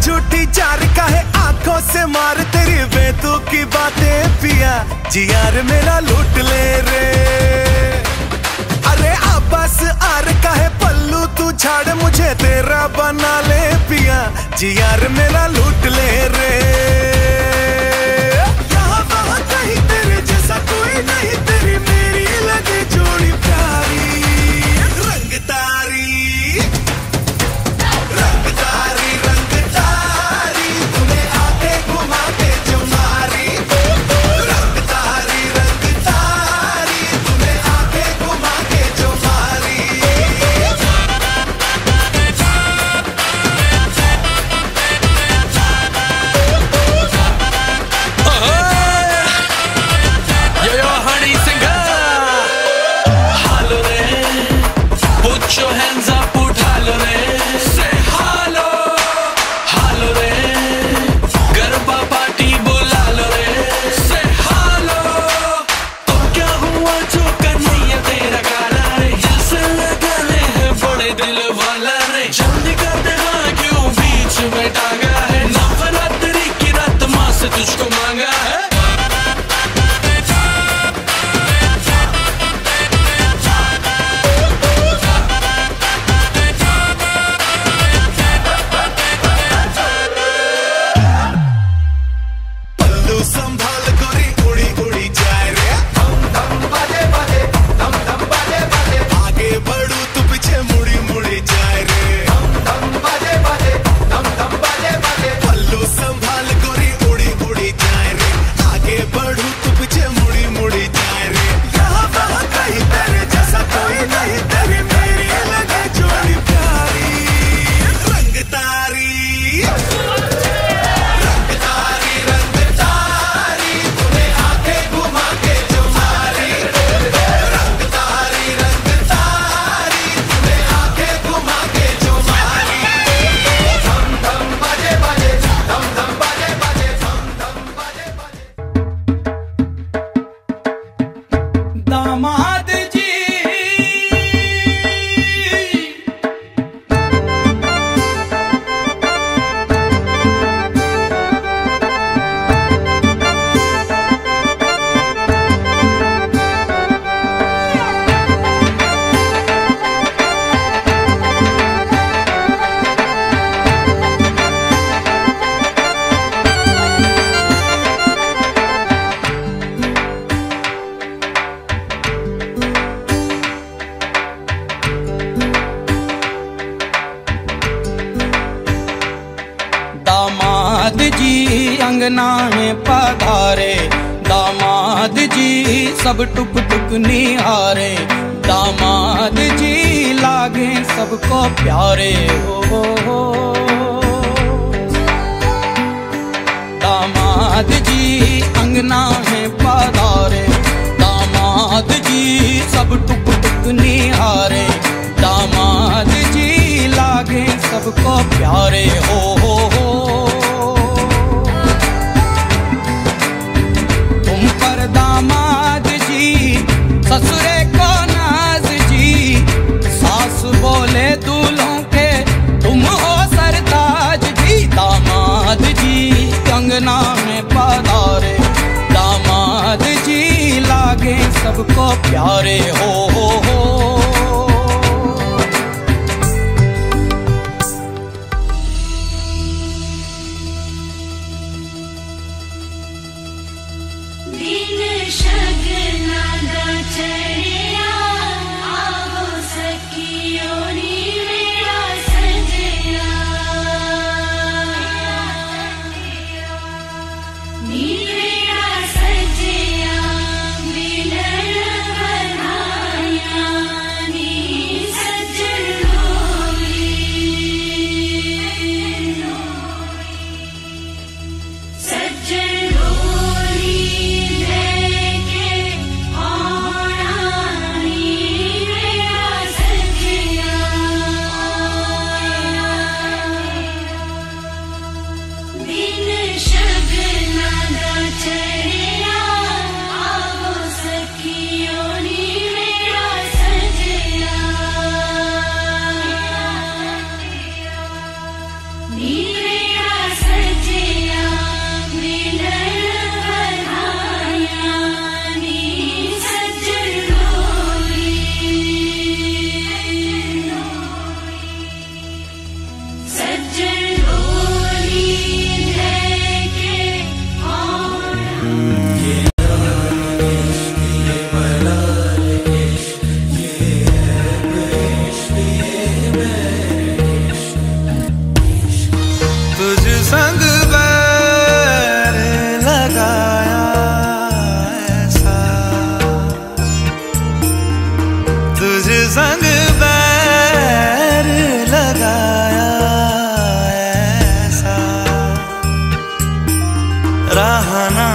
झूठी चार का है आँखों से मार तेरी की बातें पिया? जी यार मेरा लूट ले रे। अरे आबास आर का है पल्लू, तू छाड़ मुझे तेरा बना ले पिया। जी यार मेरा लूट ले रे। यहाँ कहीं तेरे जैसा कोई नहीं, तेरी मेरी लगे जोड़ी प्यारी। दामाद जी अंगना में पधारे। दामाद जी सब टुक टुक निहारे। दामाद जी लागे सबको प्यारे। हो दामाद जी अंगना में पधारे। दामाद जी सब टुक टुक निहारे। दामाद जी लागे सबको प्यारे। हो ससुरे को नाज जी। सास बोले, दूल्हों के तुम हो सरताज जी। दामाद जी कंगना में पधारे दामाद जी, लागे सबको प्यारे हो हो। संग बैर लगाया ऐसा। तुझे संग बैर लगाया ऐसा। रहना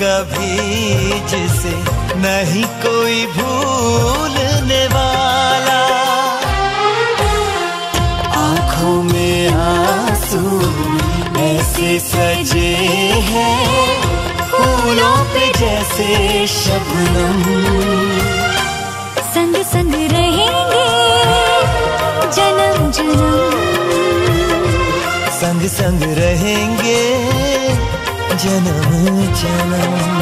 कभी जिसे नहीं कोई भूलने वाला। आँखों में आँसू ऐसे सजे हैं फूलों पे जैसे शबनम। संग संग रहेंगे जन्म जन्म। संग संग रहेंगे जन्म जन्म।